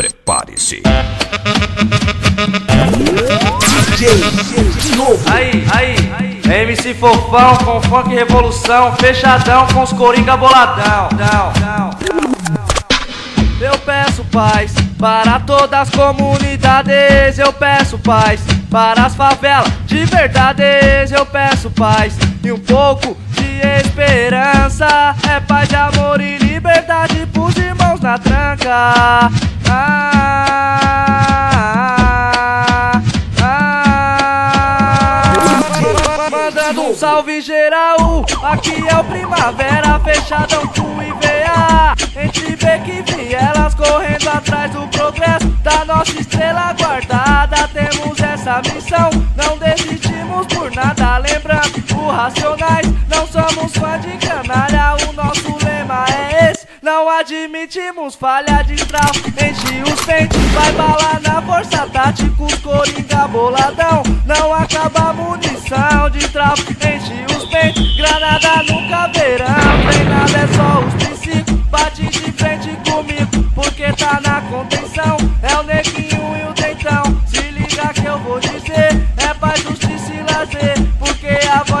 Prepare-se. Aí, aí, MC Fofão com funk revolução, fechadão com os coringa boladão. Down, down, Eu peço paz para todas as comunidades, eu peço paz para as favelas de verdades, eu peço paz e um pouco de esperança. Tranca. Ah, ah, Mandando um salve geral, aqui é o Primavera, fechadão com IVA. Entre beque e vielas, correndo atrás do progresso da nossa estrela guardada. Temos essa missão, não desistimos por nada. Lembrando, o Racionais, não somos fã de admitimos falha de trau, enche os pentes, vai balar na força tática, os coringa boladão.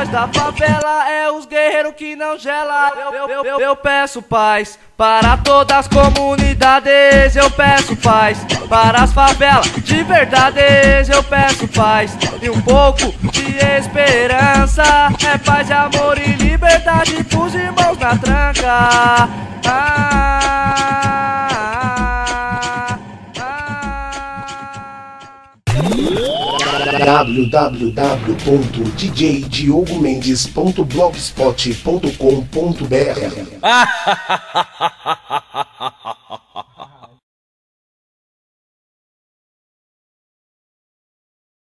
Voz da favela é os guerreiros que não gela. Eu, eu, eu, eu, peço paz para todas as comunidades. Eu peço paz para as favelas de verdades. Eu peço paz e um pouco de esperança. É paz, amor e liberdade pros irmãos na tranca. Ah, www.djdiogomendes.blogspot.com.br